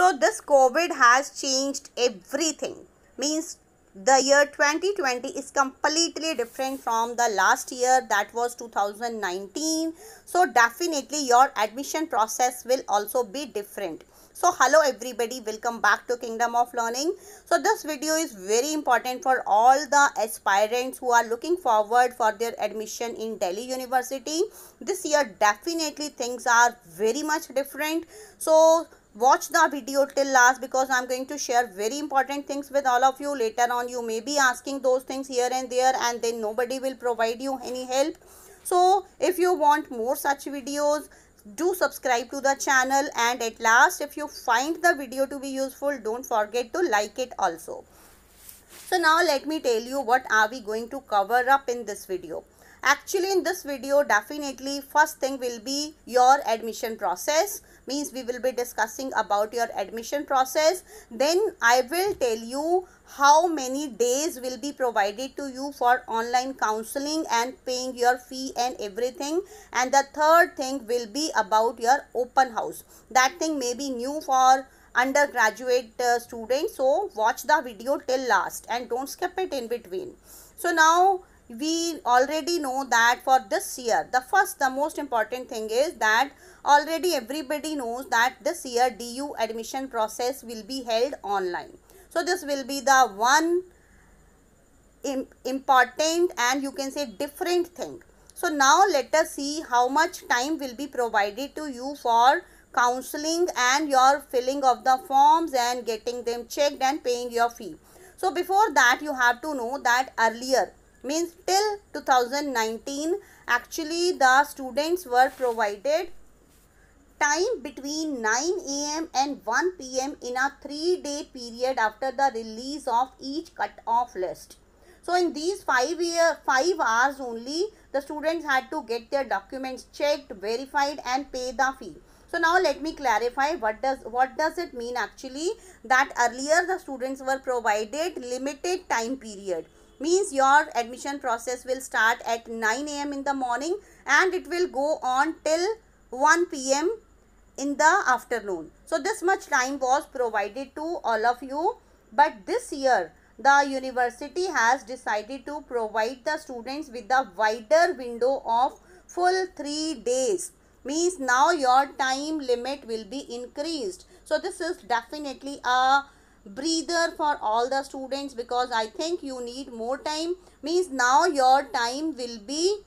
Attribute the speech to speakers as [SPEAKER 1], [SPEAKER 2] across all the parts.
[SPEAKER 1] So this COVID has changed everything. Means the year 2020 is completely different from the last year that was 2019 so definitely your admission process will also be different. So hello everybody welcome back to kingdom of learning. So this video is very important for all the aspirants who are looking forward for their admission in delhi university. This year definitely things are very much different. So watch the video till last because i'm going to share very important things with all of you. Later on you may be asking those things here and there and then nobody will provide you any help. So if you want more such videos do subscribe to the channel and at last if you find the video to be useful don't forget to like it also. So now let me tell you what are we going to cover up in this video. Actually in this video definitely first thing will be your admission process means we will be discussing about your admission process. Then i will tell you how many days will be provided to you for online counseling and paying your fee and everything. And the third thing will be about your open house. That thing may be new for undergraduate uh, students. So watch the video till last and don't skip it in between. So now we already know that for this year the first the most important thing is that already everybody knows that this year du admission process will be held online. So this will be the one important and you can say different thing. So now let us see how much time will be provided to you for counseling and your filling of the forms and getting them checked and paying your fee. So before that you have to know that earlier means till 2019 actually the students were provided time between 9 am and 1 pm in a 3 day period after the release of each cut off list. So in these 5 year 5 hours only the students had to get their documents checked verified and pay the fee. So now let me clarify what does what does it mean actually? That earlier the students were provided limited time period means your admission process will start at 9 am in the morning and it will go on till 1 pm in the afternoon. So this much time was provided to all of you but this year the university has decided to provide the students with a wider window of full 3 days means now your time limit will be increased. So this is definitely a breather for all the students because I think you need more time. Means now your time will be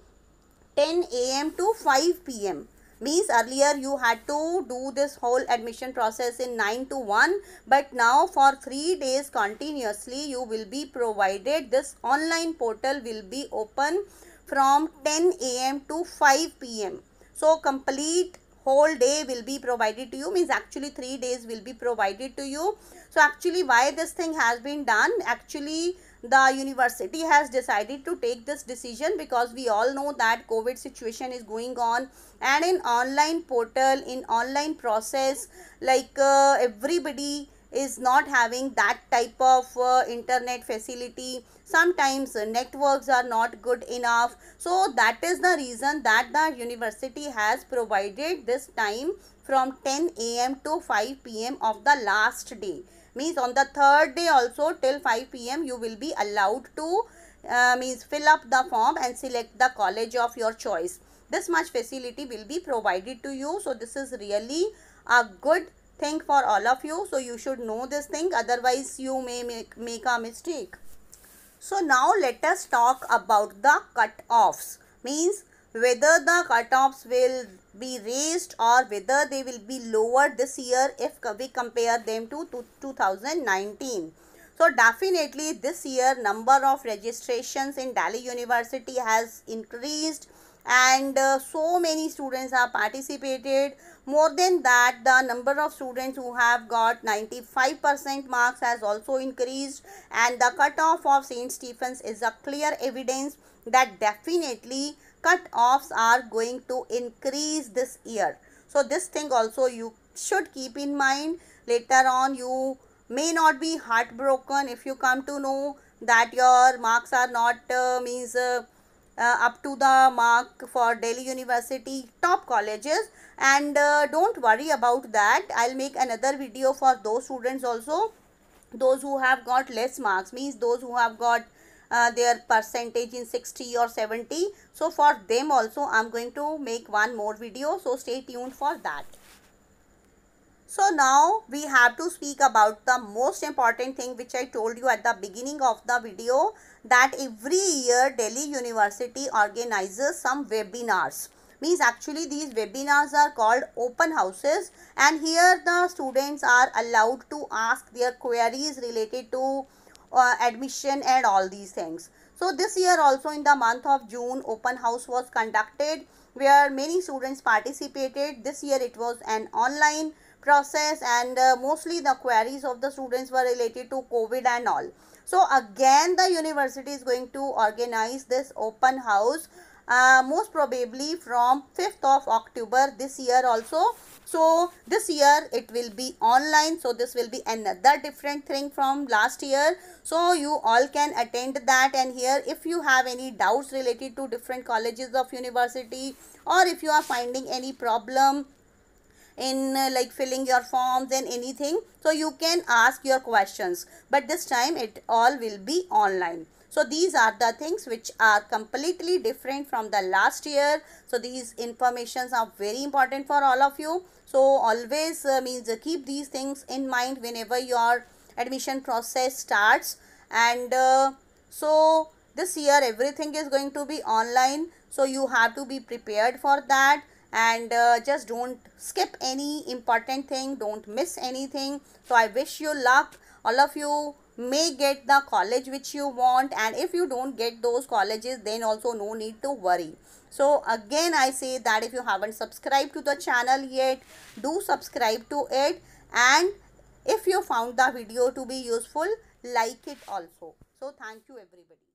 [SPEAKER 1] 10 am to 5 pm means earlier you had to do this whole admission process in 9 to 1 but now for 3 days continuously you will be provided. This online portal will be open from 10 am to 5 pm so complete whole day will be provided to you means actually 3 days will be provided to you so actually why this thing has been done? Actually the university has decided to take this decision because we all know that COVID situation is going on and in online portal, in online process like uh, everybody is not having that type of uh, internet facility. Sometimes networks are not good enough. So that is the reason that the university has provided this time from 10 am to 5 pm of the last day. Means on the third day also till 5 pm you will be allowed to uh, means fill up the form and select the college of your choice. This much facility will be provided to you. So this is really a good thing for all of you. So you should know this thing. Otherwise you may make, make a mistake. So now let us talk about the cut-offs. Means whether the cut-offs will be raised or whether they will be lower this year if we compare them to 2019. So definitely this year number of registrations in Delhi University has increased and uh, so many students have participated. More than that the number of students who have got 95% marks has also increased and the cutoff of St. Stephen's is a clear evidence that definitely cut-offs are going to increase this year. So this thing also you should keep in mind. Later on you may not be heartbroken if you come to know that your marks are not uh, means uh, uh, up to the mark for Delhi University top colleges. And uh, don't worry about that. I'll make another video for those students also. Those who have got less marks means those who have got uh, their percentage in 60 or 70 so for them also I'm going to make one more video. So stay tuned for that so now we have to speak about the most important thing which I told you at the beginning of the video that every year Delhi University organizes some webinars. Means actually these webinars are called open houses and here the students are allowed to ask their queries related to uh, admission and all these things. So this year also in the month of June open house was conducted where many students participated. This year it was an online process and uh, mostly the queries of the students were related to COVID and all. So again the university is going to organize this open house uh, most probably from 5th of October this year also. So this year it will be online. So this will be another different thing from last year. So you all can attend that and here if you have any doubts related to different colleges of university or if you are finding any problem in uh, like filling your forms and anything so you can ask your questions but this time it all will be online so these are the things which are completely different from the last year. So these informations are very important for all of you. So always uh, means uh, keep these things in mind whenever your admission process starts. And uh, so this year everything is going to be online. So you have to be prepared for that. And uh, just don't skip any important thing. Don't miss anything. So i wish you luck all of you may get the college which you want and if you don't get those colleges then also no need to worry. So again i say that if you haven't subscribed to the channel yet do subscribe to it. And if you found the video to be useful like it also. So thank you everybody